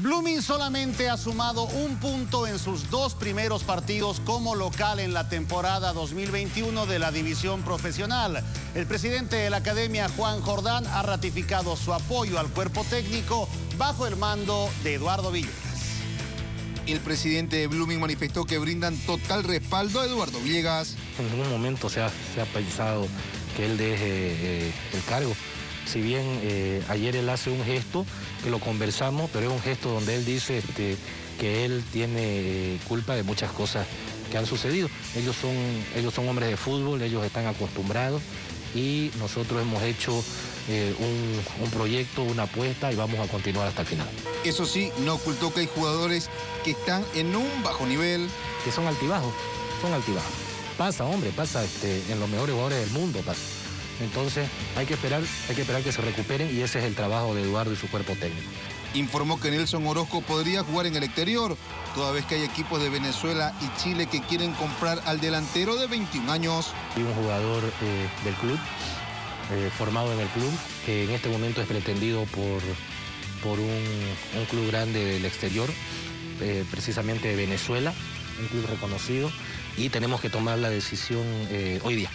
Blooming solamente ha sumado un punto en sus dos primeros partidos como local en la temporada 2021 de la división profesional. El presidente de la academia, Juan Jordán, ha ratificado su apoyo al cuerpo técnico bajo el mando de Eduardo Villegas. El presidente de Blooming manifestó que brindan total respaldo a Eduardo Villegas. En ningún momento se ha, pensado que él deje eh, el cargo si bien eh, ayer él hace un gesto, que lo conversamos, pero es un gesto donde él dice este, que él tiene eh, culpa de muchas cosas que han sucedido. Ellos son, ellos son hombres de fútbol, ellos están acostumbrados y nosotros hemos hecho eh, un, un, proyecto, una apuesta y vamos a continuar hasta el final. Eso sí, no ocultó que hay jugadores que están en un bajo nivel. Que son altibajos, son altibajos. Pasa, hombre, pasa este, en los mejores jugadores del mundo, pasa. Entonces hay que esperar, hay que esperar que se recuperen y ese es el trabajo de Eduardo y su cuerpo técnico. Informó que Nelson Orozco podría jugar en el exterior, toda vez que hay equipos de Venezuela y Chile que quieren comprar al delantero de 21 años. Hay un jugador eh, del club, eh, formado en el club, que en este momento es pretendido por, por un, club grande del exterior, eh, precisamente de Venezuela, un club reconocido, y tenemos que tomar la decisión hoy día.